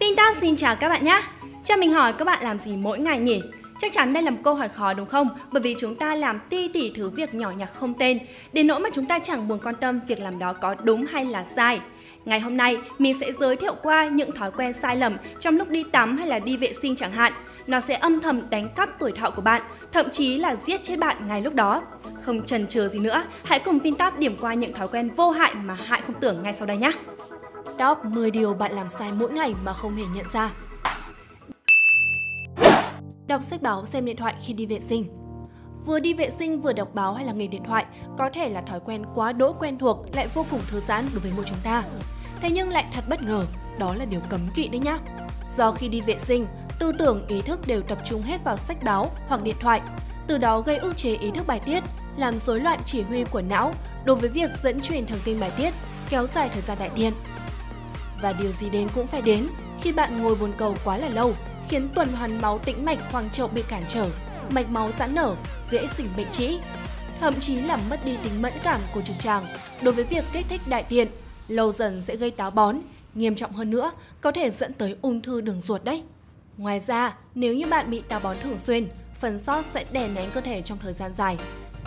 Pintop xin chào các bạn nhé. Cho mình hỏi các bạn làm gì mỗi ngày nhỉ? Chắc chắn đây là một câu hỏi khó đúng không? Bởi vì chúng ta làm ti tỉ thứ việc nhỏ nhặt không tên, đến nỗi mà chúng ta chẳng buồn quan tâm việc làm đó có đúng hay là sai. Ngày hôm nay, mình sẽ giới thiệu qua những thói quen sai lầm trong lúc đi tắm hay là đi vệ sinh chẳng hạn. Nó sẽ âm thầm đánh cắp tuổi thọ của bạn, thậm chí là giết chết bạn ngay lúc đó. Không chần chừ gì nữa, hãy cùng Pintop điểm qua những thói quen vô hại mà hại không tưởng ngay sau đây nhé. Top 10 điều bạn làm sai mỗi ngày mà không hề nhận ra. Đọc sách báo xem điện thoại khi đi vệ sinh. Vừa đi vệ sinh vừa đọc báo hay là nghịch điện thoại có thể là thói quen quá đỗi quen thuộc lại vô cùng thư giãn đối với mỗi chúng ta. Thế nhưng lại thật bất ngờ, đó là điều cấm kỵ đấy nhá. Do khi đi vệ sinh, tư tưởng ý thức đều tập trung hết vào sách báo hoặc điện thoại, từ đó gây ức chế ý thức bài tiết, làm rối loạn chỉ huy của não đối với việc dẫn truyền thần kinh bài tiết, kéo dài thời gian đại tiện. Và điều gì đến cũng phải đến, khi bạn ngồi bồn cầu quá là lâu, khiến tuần hoàn máu tĩnh mạch hoàng trậu bị cản trở, mạch máu giãn nở, dễ sinh bệnh trĩ. Thậm chí làm mất đi tính mẫn cảm của trực tràng đối với việc kích thích đại tiện, lâu dần sẽ gây táo bón, nghiêm trọng hơn nữa có thể dẫn tới ung thư đường ruột đấy. Ngoài ra, nếu như bạn bị táo bón thường xuyên, phần sót sẽ đè nén cơ thể trong thời gian dài.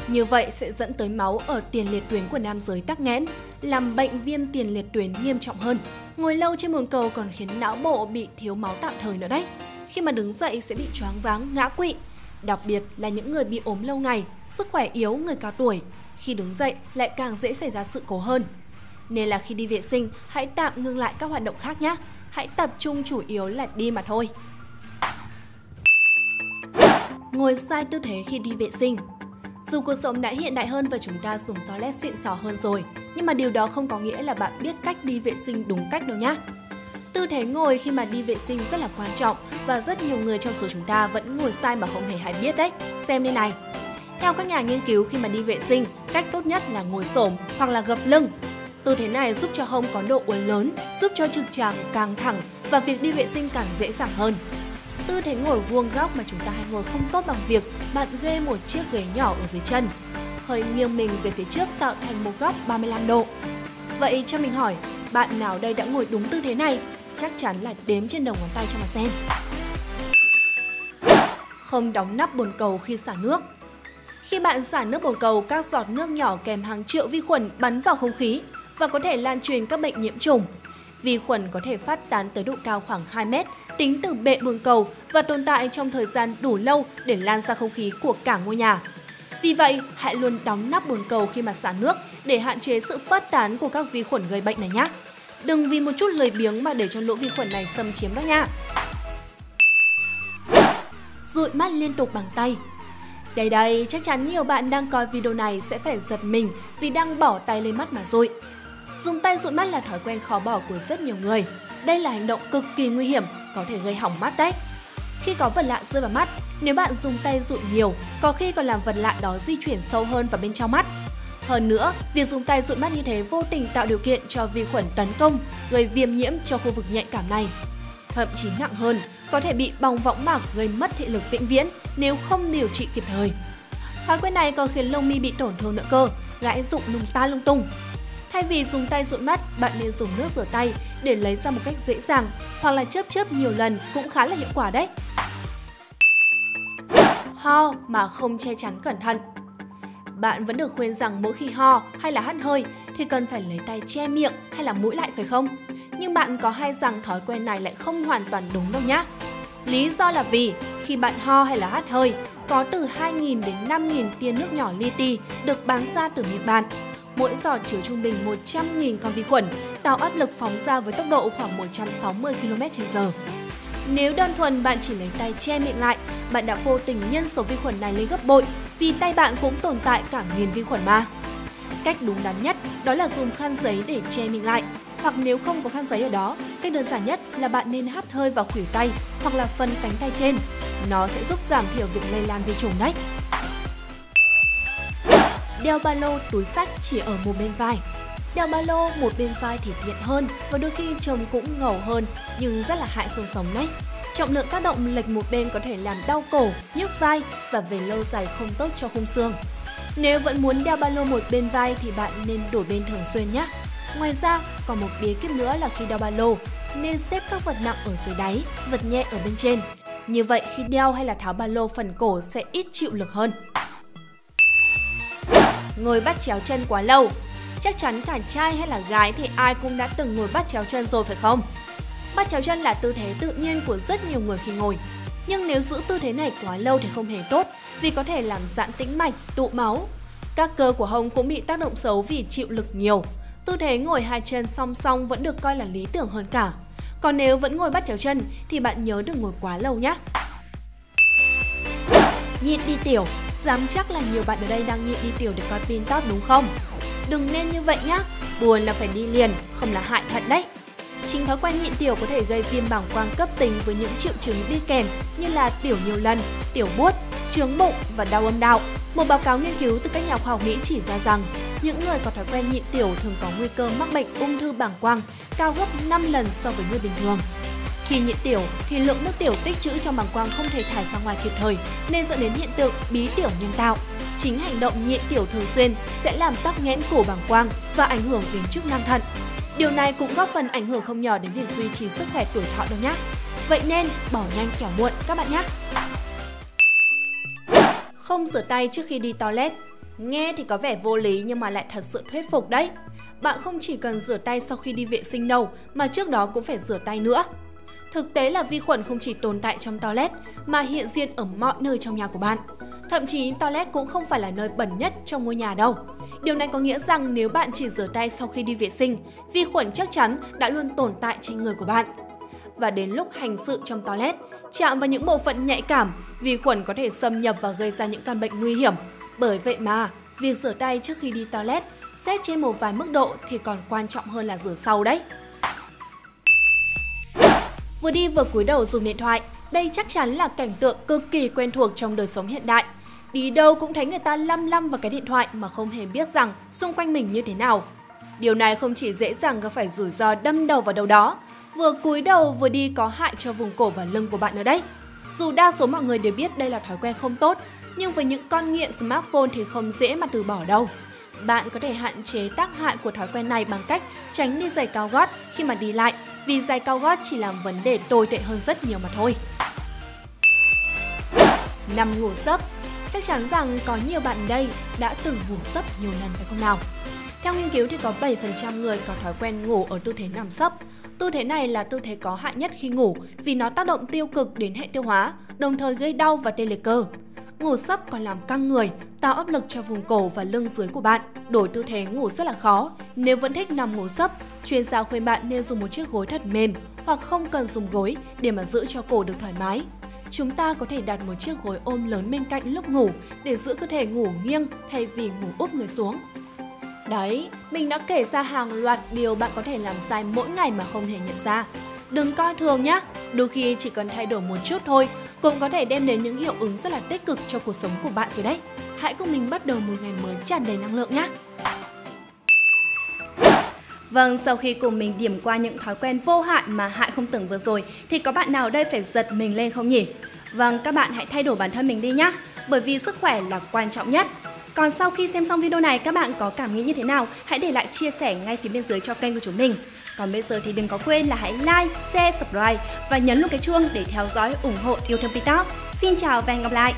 Như vậy sẽ dẫn tới máu ở tiền liệt tuyến của nam giới tắc nghẽn, làm bệnh viêm tiền liệt tuyến nghiêm trọng hơn. Ngồi lâu trên bồn cầu còn khiến não bộ bị thiếu máu tạm thời nữa đấy. Khi mà đứng dậy sẽ bị choáng váng, ngã quỵ. Đặc biệt là những người bị ốm lâu ngày, sức khỏe yếu, người cao tuổi. Khi đứng dậy lại càng dễ xảy ra sự cố hơn. Nên là khi đi vệ sinh, hãy tạm ngưng lại các hoạt động khác nhé. Hãy tập trung chủ yếu là đi mà thôi. Ngồi sai tư thế khi đi vệ sinh dù cuộc sống đã hiện đại hơn và chúng ta dùng toilet xịn sò hơn rồi, nhưng mà điều đó không có nghĩa là bạn biết cách đi vệ sinh đúng cách đâu nhé. Tư thế ngồi khi mà đi vệ sinh rất là quan trọng và rất nhiều người trong số chúng ta vẫn ngồi sai mà không hề hay biết đấy. Xem đây này. Theo các nhà nghiên cứu khi mà đi vệ sinh, cách tốt nhất là ngồi xổm hoặc là gập lưng. Tư thế này giúp cho hông có độ uốn lớn, giúp cho trực tràng càng thẳng và việc đi vệ sinh càng dễ dàng hơn. Tư thế ngồi vuông góc mà chúng ta hay ngồi không tốt bằng việc bạn ghê một chiếc ghế nhỏ ở dưới chân. Hơi nghiêng mình về phía trước tạo thành một góc 35 độ. Vậy cho mình hỏi, bạn nào đây đã ngồi đúng tư thế này? Chắc chắn là đếm trên đầu ngón tay cho mà xem. Không đóng nắp bồn cầu khi xả nước Khi bạn xả nước bồn cầu, các giọt nước nhỏ kèm hàng triệu vi khuẩn bắn vào không khí và có thể lan truyền các bệnh nhiễm trùng. Vi khuẩn có thể phát tán tới độ cao khoảng 2 mét, tính từ bệ bồn cầu và tồn tại trong thời gian đủ lâu để lan ra không khí của cả ngôi nhà. Vì vậy, hãy luôn đóng nắp bồn cầu khi mà xả nước để hạn chế sự phát tán của các vi khuẩn gây bệnh này nhé. Đừng vì một chút lười biếng mà để cho lỗ vi khuẩn này xâm chiếm đó nha. Rụi mắt liên tục bằng tay Đây đây, chắc chắn nhiều bạn đang coi video này sẽ phải giật mình vì đang bỏ tay lên mắt mà rụi. Dùng tay dụi mắt là thói quen khó bỏ của rất nhiều người. Đây là hành động cực kỳ nguy hiểm, có thể gây hỏng mắt đấy. Khi có vật lạ rơi vào mắt, nếu bạn dùng tay dụi nhiều, có khi còn làm vật lạ đó di chuyển sâu hơn vào bên trong mắt. Hơn nữa, việc dùng tay dụi mắt như thế vô tình tạo điều kiện cho vi khuẩn tấn công, gây viêm nhiễm cho khu vực nhạy cảm này. Thậm chí nặng hơn, có thể bị bong võng mạc gây mất thị lực vĩnh viễn nếu không điều trị kịp thời. Thói quen này còn khiến lông mi bị tổn thương nữa cơ, gãi rụng lung ta lung tung. Thay vì dùng tay dụi mắt, bạn nên dùng nước rửa tay để lấy ra một cách dễ dàng hoặc là chớp chớp nhiều lần cũng khá là hiệu quả đấy. Ho mà không che chắn cẩn thận Bạn vẫn được khuyên rằng mỗi khi ho hay là hắt hơi thì cần phải lấy tay che miệng hay là mũi lại phải không? Nhưng bạn có hay rằng thói quen này lại không hoàn toàn đúng đâu nhá. Lý do là vì khi bạn ho hay là hắt hơi, có từ 2.000 đến 5.000 tia nước nhỏ li ti được bắn ra từ miệng bạn mỗi giọt chứa trung bình 100.000 con vi khuẩn, tạo áp lực phóng ra với tốc độ khoảng 160 km/h. Nếu đơn thuần bạn chỉ lấy tay che miệng lại, bạn đã vô tình nhân số vi khuẩn này lên gấp bội vì tay bạn cũng tồn tại cả nghìn vi khuẩn mà. Cách đúng đắn nhất đó là dùng khăn giấy để che miệng lại. Hoặc nếu không có khăn giấy ở đó, cách đơn giản nhất là bạn nên hắt hơi vào khuỷu tay hoặc là phần cánh tay trên. Nó sẽ giúp giảm thiểu việc lây lan vi trùng đấy đeo ba lô túi sách chỉ ở một bên vai. Đeo ba lô một bên vai thì tiện hơn và đôi khi trông cũng ngầu hơn nhưng rất là hại xương sống đấy. Trọng lượng tác động lệch một bên có thể làm đau cổ, nhức vai và về lâu dài không tốt cho khung xương. Nếu vẫn muốn đeo ba lô một bên vai thì bạn nên đổi bên thường xuyên nhé. Ngoài ra, còn một bí kíp nữa là khi đeo ba lô, nên xếp các vật nặng ở dưới đáy, vật nhẹ ở bên trên. Như vậy khi đeo hay là tháo ba lô phần cổ sẽ ít chịu lực hơn. Ngồi bắt chéo chân quá lâu Chắc chắn cả trai hay là gái thì ai cũng đã từng ngồi bắt chéo chân rồi phải không? Bắt chéo chân là tư thế tự nhiên của rất nhiều người khi ngồi. Nhưng nếu giữ tư thế này quá lâu thì không hề tốt vì có thể làm giãn tĩnh mạch, tụ máu. Các cơ của hông cũng bị tác động xấu vì chịu lực nhiều. Tư thế ngồi hai chân song song vẫn được coi là lý tưởng hơn cả. Còn nếu vẫn ngồi bắt chéo chân thì bạn nhớ đừng ngồi quá lâu nhé. Nhịn đi tiểu Dám chắc là nhiều bạn ở đây đang nhịn đi tiểu để coi pin top đúng không? Đừng nên như vậy nhá, buồn là phải đi liền, không là hại thật đấy. Chính thói quen nhịn tiểu có thể gây viêm bảng quang cấp tính với những triệu chứng đi kèm như là tiểu nhiều lần, tiểu buốt, trướng bụng và đau âm đạo. Một báo cáo nghiên cứu từ các nhà khoa học Mỹ chỉ ra rằng những người có thói quen nhịn tiểu thường có nguy cơ mắc bệnh ung thư bảng quang cao gấp 5 lần so với người bình thường. Khi nhịn tiểu, thì lượng nước tiểu tích trữ trong bàng quang không thể thải ra ngoài kịp thời, nên dẫn đến hiện tượng bí tiểu nhân tạo. Chính hành động nhịn tiểu thường xuyên sẽ làm tắc nghẽn cổ bàng quang và ảnh hưởng đến chức năng thận. Điều này cũng góp phần ảnh hưởng không nhỏ đến việc duy trì sức khỏe tuổi thọ đâu nhé. Vậy nên bỏ nhanh kẻo muộn các bạn nhé. Không rửa tay trước khi đi toilet Nghe thì có vẻ vô lý nhưng mà lại thật sự thuyết phục đấy. Bạn không chỉ cần rửa tay sau khi đi vệ sinh đâu, mà trước đó cũng phải rửa tay nữa. Thực tế là vi khuẩn không chỉ tồn tại trong toilet mà hiện diện ở mọi nơi trong nhà của bạn. Thậm chí toilet cũng không phải là nơi bẩn nhất trong ngôi nhà đâu. Điều này có nghĩa rằng nếu bạn chỉ rửa tay sau khi đi vệ sinh, vi khuẩn chắc chắn đã luôn tồn tại trên người của bạn. Và đến lúc hành sự trong toilet, chạm vào những bộ phận nhạy cảm, vi khuẩn có thể xâm nhập và gây ra những căn bệnh nguy hiểm. Bởi vậy mà, việc rửa tay trước khi đi toilet xét trên một vài mức độ thì còn quan trọng hơn là rửa sau đấy. Vừa đi vừa cúi đầu dùng điện thoại, đây chắc chắn là cảnh tượng cực kỳ quen thuộc trong đời sống hiện đại. Đi đâu cũng thấy người ta lăm lăm vào cái điện thoại mà không hề biết rằng xung quanh mình như thế nào. Điều này không chỉ dễ dàng gặp phải rủi ro đâm đầu vào đâu đó, vừa cúi đầu vừa đi có hại cho vùng cổ và lưng của bạn ở đấy. Dù đa số mọi người đều biết đây là thói quen không tốt, nhưng với những con nghiện smartphone thì không dễ mà từ bỏ đâu. Bạn có thể hạn chế tác hại của thói quen này bằng cách tránh đi giày cao gót khi mà đi lại vì giày cao gót chỉ làm vấn đề tồi tệ hơn rất nhiều mà thôi. Nằm ngủ sấp Chắc chắn rằng có nhiều bạn đây đã từng ngủ sấp nhiều lần phải không nào? Theo nghiên cứu thì có 7% người có thói quen ngủ ở tư thế nằm sấp. Tư thế này là tư thế có hại nhất khi ngủ vì nó tác động tiêu cực đến hệ tiêu hóa, đồng thời gây đau và tê liệt cơ. Ngủ sấp còn làm căng người, tạo áp lực cho vùng cổ và lưng dưới của bạn. Đổi tư thế ngủ rất là khó. Nếu vẫn thích nằm ngủ sấp, chuyên gia khuyên bạn nên dùng một chiếc gối thật mềm hoặc không cần dùng gối để mà giữ cho cổ được thoải mái. Chúng ta có thể đặt một chiếc gối ôm lớn bên cạnh lúc ngủ để giữ cơ thể ngủ nghiêng thay vì ngủ úp người xuống. Đấy, mình đã kể ra hàng loạt điều bạn có thể làm sai mỗi ngày mà không hề nhận ra. Đừng coi thường nhé, đôi khi chỉ cần thay đổi một chút thôi cũng có thể đem đến những hiệu ứng rất là tích cực cho cuộc sống của bạn rồi đấy. Hãy cùng mình bắt đầu một ngày mới tràn đầy năng lượng nhé. Vâng, sau khi cùng mình điểm qua những thói quen vô hại mà hại không tưởng vừa rồi thì có bạn nào đây phải giật mình lên không nhỉ? Vâng, các bạn hãy thay đổi bản thân mình đi nhé, bởi vì sức khỏe là quan trọng nhất. Còn sau khi xem xong video này các bạn có cảm nghĩ như thế nào? Hãy để lại chia sẻ ngay phía bên dưới cho kênh của chúng mình. Còn bây giờ thì đừng có quên là hãy like, share, subscribe và nhấn luôn cái chuông để theo dõi ủng hộ yêu thương Pitop. Xin chào và hẹn gặp lại!